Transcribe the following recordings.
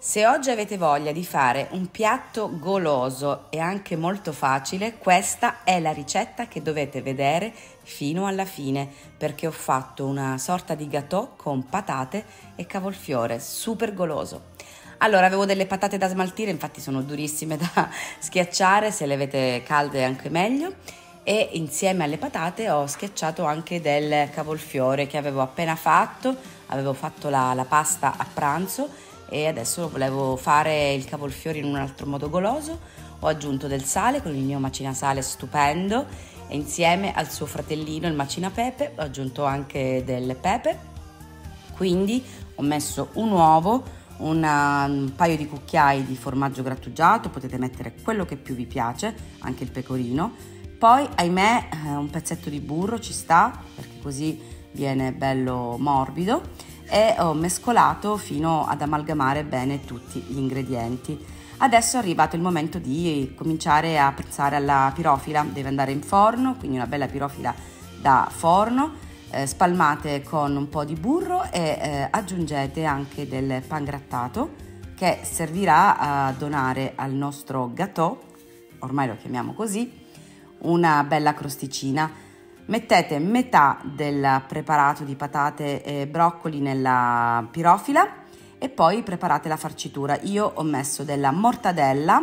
Se oggi avete voglia di fare un piatto goloso e anche molto facile, questa è la ricetta che dovete vedere fino alla fine perché ho fatto una sorta di gâteau con patate e cavolfiore, super goloso. Allora, avevo delle patate da smaltire, infatti sono durissime da schiacciare, se le avete calde è anche meglio. E insieme alle patate ho schiacciato anche del cavolfiore che avevo appena fatto, avevo fatto la, la pasta a pranzo e adesso volevo fare il cavolfiore in un altro modo goloso. Ho aggiunto del sale con il mio macina sale stupendo e insieme al suo fratellino il macina pepe ho aggiunto anche del pepe. Quindi ho messo un uovo, una, un paio di cucchiai di formaggio grattugiato, potete mettere quello che più vi piace, anche il pecorino. Poi, ahimè, eh, un pezzetto di burro ci sta perché così viene bello morbido e ho mescolato fino ad amalgamare bene tutti gli ingredienti. Adesso è arrivato il momento di cominciare a prezzare alla pirofila, deve andare in forno, quindi una bella pirofila da forno, eh, spalmate con un po' di burro e eh, aggiungete anche del pan grattato che servirà a donare al nostro gâteau, ormai lo chiamiamo così, una bella crosticina Mettete metà del preparato di patate e broccoli nella pirofila e poi preparate la farcitura. Io ho messo della mortadella,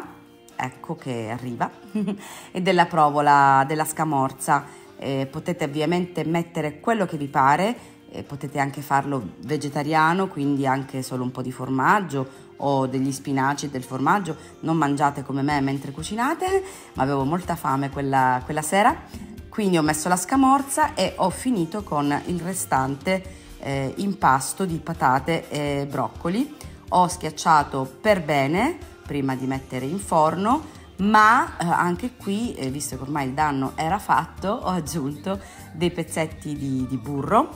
ecco che arriva, e della provola, della scamorza. Eh, potete ovviamente mettere quello che vi pare, eh, potete anche farlo vegetariano, quindi anche solo un po' di formaggio o degli spinaci e del formaggio. Non mangiate come me mentre cucinate, ma avevo molta fame quella, quella sera quindi ho messo la scamorza e ho finito con il restante eh, impasto di patate e broccoli. Ho schiacciato per bene prima di mettere in forno, ma eh, anche qui, eh, visto che ormai il danno era fatto, ho aggiunto dei pezzetti di, di burro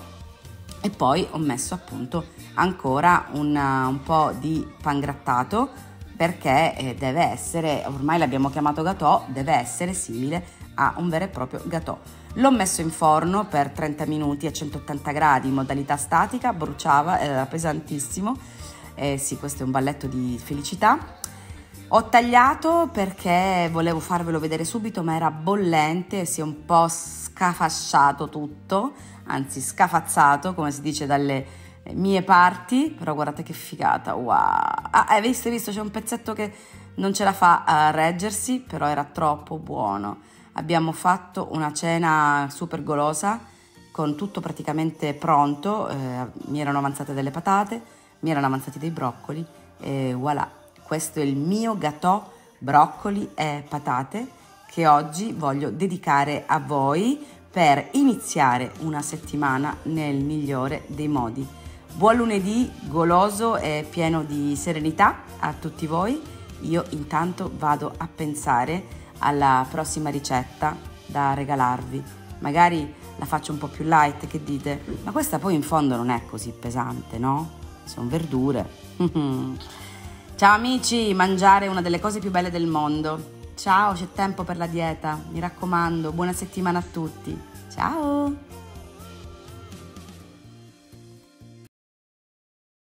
e poi ho messo appunto ancora una, un po' di pan grattato perché eh, deve essere, ormai l'abbiamo chiamato gâteau, deve essere simile a un vero e proprio gâteau. L'ho messo in forno per 30 minuti a 180 gradi in modalità statica, bruciava, era pesantissimo. Eh, sì, questo è un balletto di felicità. Ho tagliato perché volevo farvelo vedere subito, ma era bollente, si è un po' scafasciato tutto, anzi scafazzato, come si dice dalle mie parti, però guardate che figata, wow! Ah, hai visto, hai visto, c'è un pezzetto che non ce la fa a reggersi, però era troppo buono abbiamo fatto una cena super golosa con tutto praticamente pronto, eh, mi erano avanzate delle patate, mi erano avanzati dei broccoli e voilà, questo è il mio gâteau broccoli e patate che oggi voglio dedicare a voi per iniziare una settimana nel migliore dei modi. Buon lunedì goloso e pieno di serenità a tutti voi. Io intanto vado a pensare alla prossima ricetta da regalarvi. Magari la faccio un po' più light, che dite? Ma questa poi in fondo non è così pesante, no? Sono verdure. Ciao amici, mangiare è una delle cose più belle del mondo. Ciao, c'è tempo per la dieta, mi raccomando, buona settimana a tutti. Ciao!